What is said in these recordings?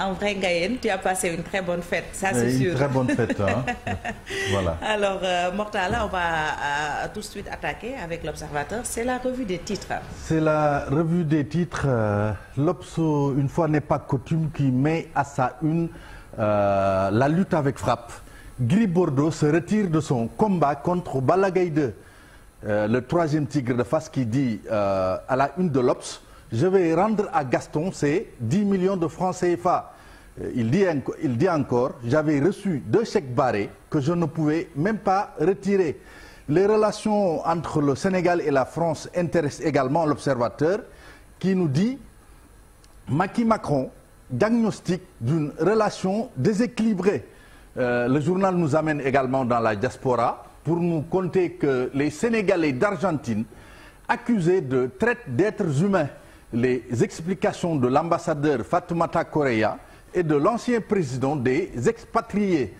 En vrai, Gaël, tu as passé une très bonne fête, ça c'est sûr. Une très bonne fête, hein. voilà. Alors, euh, Mortala, on va euh, tout de suite attaquer avec l'Observateur. C'est la revue des titres. C'est la revue des titres. Euh, L'Obs, une fois n'est pas coutume, qui met à sa une euh, la lutte avec frappe. Gris Bordeaux se retire de son combat contre Balagaï 2, euh, le troisième tigre de face qui dit euh, à la une de l'Obs je vais rendre à Gaston ces 10 millions de francs CFA. Euh, il dit, encore, j'avais reçu deux chèques barrés que je ne pouvais même pas retirer. Les relations entre le Sénégal et la France intéressent également l'observateur qui nous dit Macky Macron, diagnostic d'une relation déséquilibrée. Euh, le journal nous amène également dans la diaspora pour nous conter que les Sénégalais d'Argentine accusés de traite d'êtres humains les explications de l'ambassadeur Fatoumata Correa et de l'ancien président des expatriés.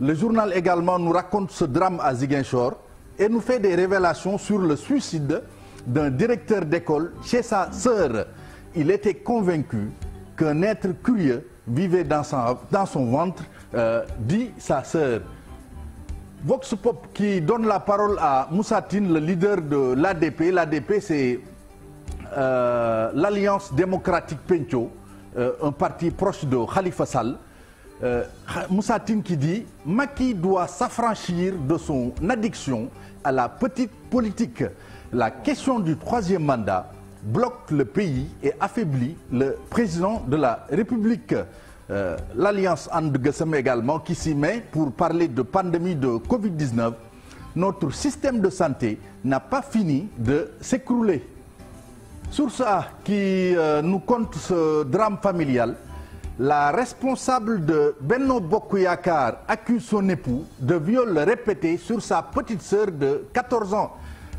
Le journal également nous raconte ce drame à Ziguinchor et nous fait des révélations sur le suicide d'un directeur d'école chez sa sœur. Il était convaincu qu'un être curieux vivait dans son, ventre, euh, dit sa sœur. Vox Pop qui donne la parole à Moussatine, le leader de l'ADP. L'ADP, c'est euh, l'Alliance démocratique Pencho, euh, un parti proche de Khalifa Sall, euh, Moussatine qui dit Maki doit s'affranchir de son addiction à la petite politique. La question du troisième mandat bloque le pays et affaiblit le président de la République. Euh, L'Alliance Andegesem également qui s'y met pour parler de pandémie de Covid-19. Notre système de santé n'a pas fini de s'écrouler. Source A qui euh, nous compte ce drame familial, la responsable de Benno Bokuyakar accuse son époux de viol répété sur sa petite sœur de 14 ans.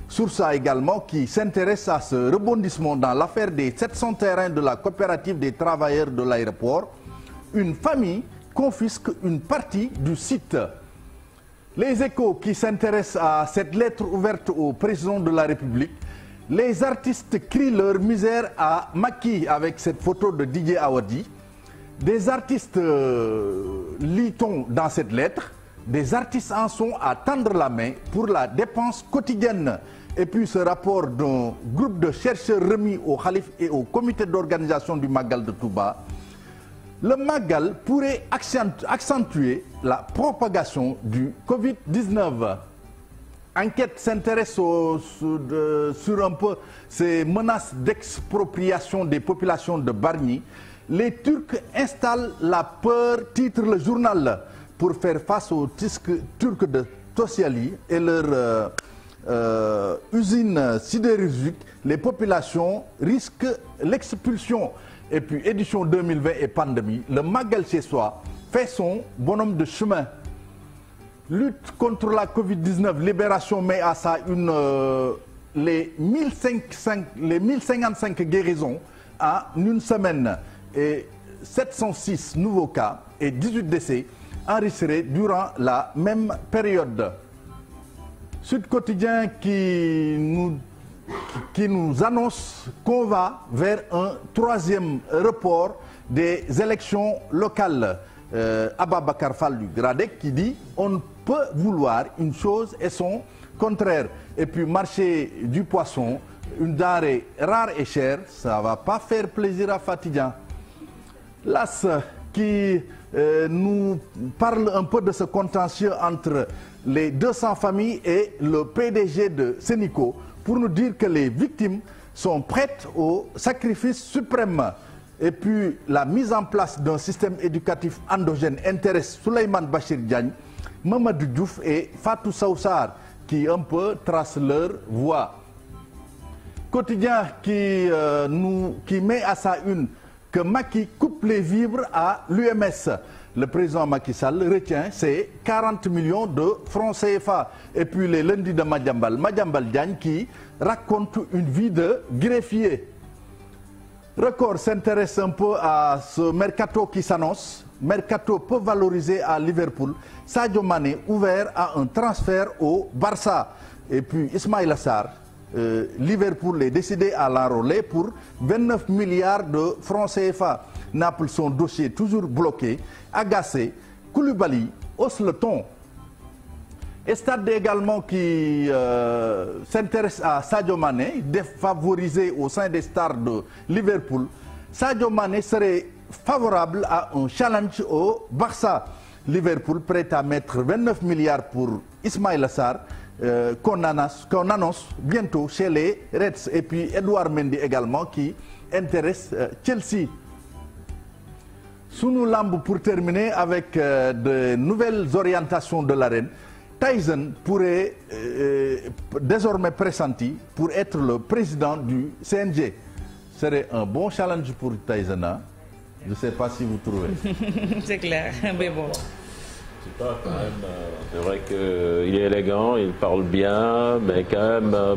Source A également qui s'intéresse à ce rebondissement dans l'affaire des 700 terrains de la coopérative des travailleurs de l'aéroport. Une famille confisque une partie du site. Les échos qui s'intéressent à cette lettre ouverte au président de la République les artistes crient leur misère à Maki avec cette photo de Didier Awadi. Des artistes euh, lit-on dans cette lettre. Des artistes en sont à tendre la main pour la dépense quotidienne. Et puis ce rapport d'un groupe de chercheurs remis au Khalif et au comité d'organisation du Magal de Touba. Le Magal pourrait accentuer la propagation du Covid-19 enquête s'intéresse sur, un peu ces menaces d'expropriation des populations de Barni. Les Turcs installent la peur, titre le journal, pour faire face aux Turcs de Tosyali et leur euh, euh, usine sidérurgique. Les populations risquent l'expulsion. Et puis, édition 2020 et pandémie, le Magal chez soi fait son bonhomme de chemin Lutte contre la Covid-19, Libération met à ça une, euh, les, 1055, les 1055 guérisons en une semaine et 706 nouveaux cas et 18 décès enregistrés durant la même période. Sud Quotidien qui nous, qui nous annonce qu'on va vers un troisième report des élections locales. Euh, Abba Bakar Fall du Gradec qui dit on peut vouloir une chose et son contraire. Et puis marché du poisson, une denrée rare et chère, ça ne va pas faire plaisir à Fatidien. L'AS qui euh, nous parle un peu de ce contentieux entre les 200 familles et le PDG de Sénico pour nous dire que les victimes sont prêtes au sacrifice suprême. Et puis la mise en place d'un système éducatif endogène intéresse Souleymane Bachir Diagne Mamadou Diouf et Fatou Saoussar qui un peu tracent leur voie. Quotidien qui, euh, nous, qui met à sa une que Macky coupe les vivres à l'UMS. Le président Macky Sall retient ses 40 millions de francs CFA. Et puis les lundis de Madjambal, Madjambal Diagne qui raconte une vie de greffier. Record s'intéresse un peu à ce mercato qui s'annonce mercato peu valorisé à Liverpool. Sadio Mané ouvert à un transfert au Barça. Et puis Ismail Assar, euh, Liverpool est décidé à l'enrôler pour 29 milliards de francs CFA. Naples son dossier toujours bloqué agacé Koulibaly hausse le Stade également qui euh, s'intéresse à Sadio Mané défavorisé au sein des stars de Liverpool Sadio Mané serait favorable à un challenge au Barça. Liverpool prêt à mettre 29 milliards pour Ismaïla Sarr euh, qu'on annonce bientôt chez les Reds. Et puis Edouard Mendy également qui intéresse euh, Chelsea. Sunu lamb pour terminer avec euh, de nouvelles orientations de l'arène. Tyson pourrait désormais pressenti pour être le président du CNG serait un bon challenge pour Tyson hein? Je ne sais pas si vous trouvez c'est clair mais bon c'est pas quand même. Euh, c'est vrai qu'il est élégant, il parle bien, mais quand même. Euh,